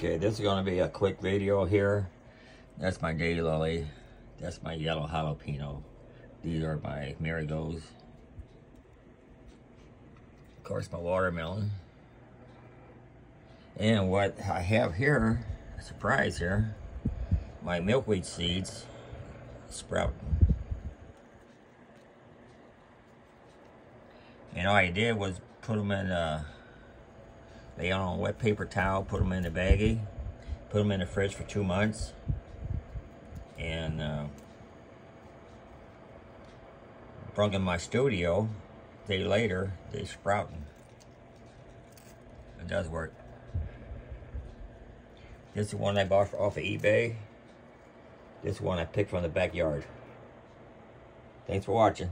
Okay, this is going to be a quick video here. That's my daylily. That's my yellow jalapeno. These are my marigolds. Of course, my watermelon. And what I have here, a surprise here, my milkweed seeds sprouting. And all I did was put them in uh, lay on a wet paper towel, put them in the baggie, put them in the fridge for two months, and uh, brung in my studio. day later, they sprouting. It does work. This is one I bought off of eBay. This one I picked from the backyard. Thanks for watching.